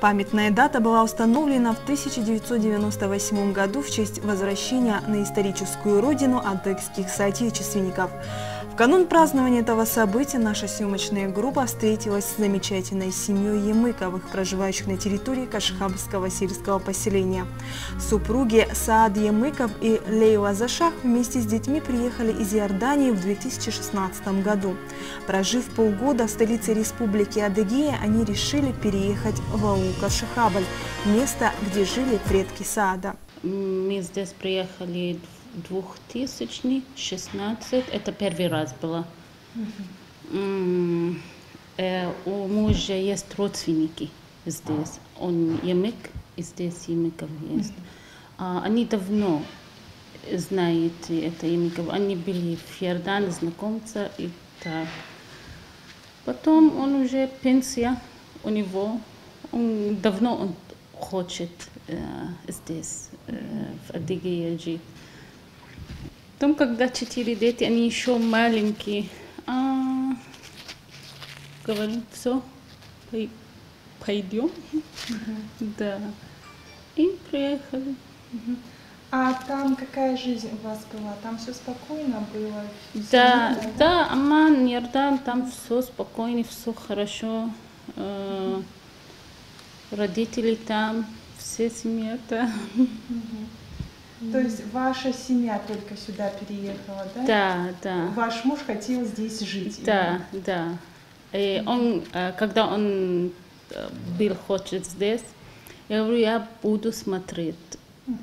Памятная дата была установлена в 1998 году в честь возвращения на историческую родину адыгских соотечественников. Канун празднования этого события наша съемочная группа встретилась с замечательной семьей Емыковых, проживающих на территории Кашхабского сельского поселения. Супруги Саад Емыков и Лейла Зашах вместе с детьми приехали из Иордании в 2016 году. Прожив полгода в столице республики Адыгея, они решили переехать в Аука Шахабль, место, где жили предки Саада. Мы здесь приехали в 2016, это первый раз было. Э, У мужа есть родственники здесь. Он емык, и здесь емыков есть. А, Они давно знают это емыков. Они были в Иордании знакомцы и так. Потом он уже пенсия у него. Он давно он хочет э, здесь, э, в Адыгее жить. Потом, когда четыре дети, они еще маленькие, а, говорим, все, пойдем. Да. И приехали. А там какая жизнь у вас была? Там все спокойно было? Да, Семья, да, Аман, Иордан, там все спокойно, все хорошо. Э, Родители там, все семья там. То есть ваша семья только сюда переехала, да? Да, да. Ваш муж хотел здесь жить? Да, да. И он, э, когда он э, был хочет здесь, я говорю, я буду смотреть.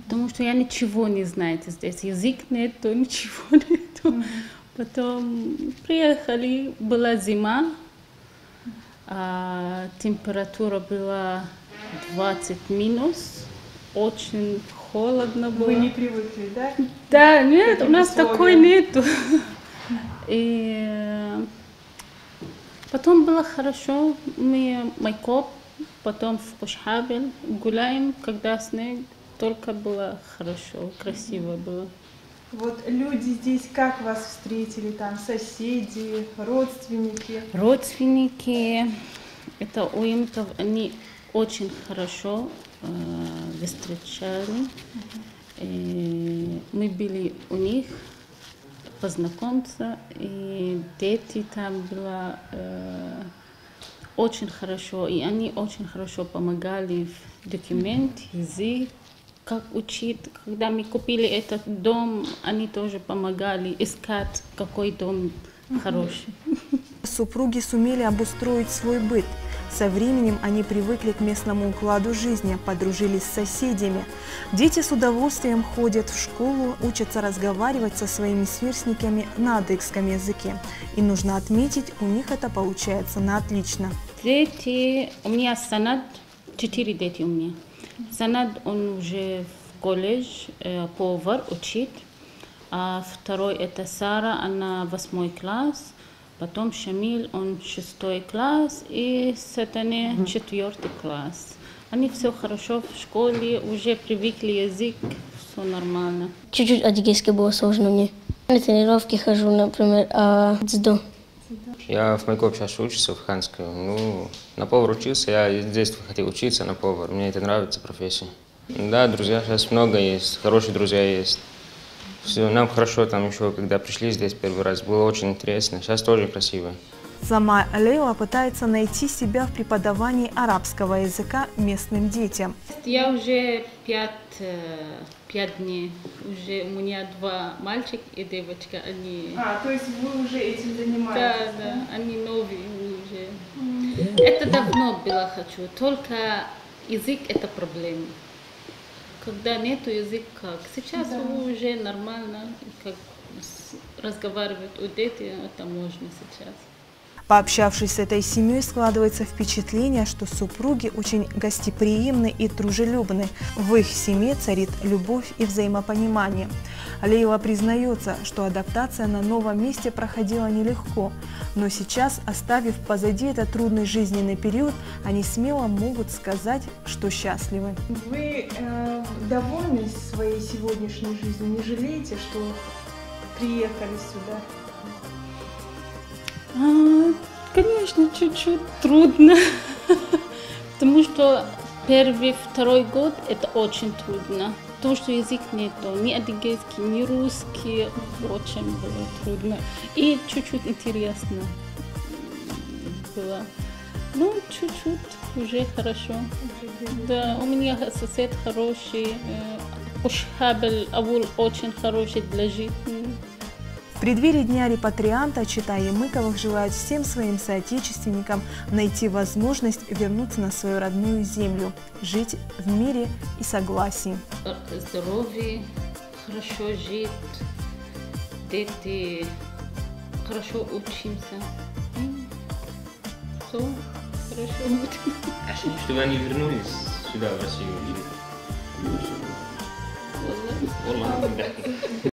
Потому что я ничего не знаю здесь. Язык нету, ничего нету. Потом приехали, была зима, а температура была 20 минус, очень холодно было. Вы не привыкли, да? Да, нет, у нас условиям. такой нету. И э, потом было хорошо. Мы Майкоп, потом в Пушхабель гуляем, когда снег. Только было хорошо, красиво было. Вот люди здесь как вас встретили? Там соседи, родственники? Родственники, это уимков, они очень хорошо э, встречали. И мы были у них познакомиться, и дети там было э, очень хорошо, и они очень хорошо помогали в документ, язык, как учить. Когда мы купили этот дом, они тоже помогали искать, какой дом хороший. Супруги сумели обустроить свой быт. Со временем они привыкли к местному укладу жизни, подружились с соседями. Дети с удовольствием ходят в школу, учатся разговаривать со своими сверстниками на адыгском языке. И нужно отметить, у них это получается на отлично. Дети, у меня Санад, четыре дети у меня. Санад, он уже в колледж, э, повар, учит. А второй это Сара, она восьмой класс. Потом Шамиль, он шестой класс. И Сатане, четвертый класс. Они все хорошо в школе, уже привыкли язык, все нормально. Чуть-чуть адыгейский было сложно мне. На тренировки хожу, например, а дзюдо. Я в Майкоп сейчас учусь в Ханском. Ну, на повар учился, я с детства хотел учиться на повар. Мне это нравится, профессия. Да, друзья сейчас много есть, хорошие друзья есть. Все, нам хорошо там еще, когда пришли здесь первый раз, было очень интересно. Сейчас тоже красиво. Сама Лейла пытается найти себя в преподавании арабского языка местным детям. Я уже пять, э, пять дней. Уже у меня два мальчика и девочка. Они А, то есть вы уже этим Да, занимаетесь? да, они новые уже. Это давно было хочу, только язык это проблема. Когда нету языка, сейчас уже нормально, как разговаривать у детей, это можно сейчас. Пообщавшись с этой семьей, складывается впечатление, что супруги очень гостеприимны и дружелюбны. В их семье царит любовь и взаимопонимание. Лейла признается, что адаптация на новом месте проходила нелегко, но сейчас, оставив позади этот трудный жизненный период, они смело могут сказать, что счастливы. Вы э, довольны своей сегодняшней жизнью? Не жалеете, что приехали сюда? А, конечно, чуть-чуть трудно, потому что Первый, второй год это очень трудно. Потому что язык нету, ни адыгейский, ни русский. Очень было трудно. И чуть-чуть интересно было. Ну, чуть-чуть, уже хорошо. Да, у меня сосед хороший, э, Ушхабель Авул очень хороший для жизни. В преддверии Дня репатрианта Чита Ямыковых желает всем своим соотечественникам найти возможность вернуться на свою родную землю, жить в мире и согласии. Здоровье, хорошо жить, дети, хорошо учимся. Все хорошо будет. Чтобы они вернулись сюда, в Россию. Wallah. Wallah,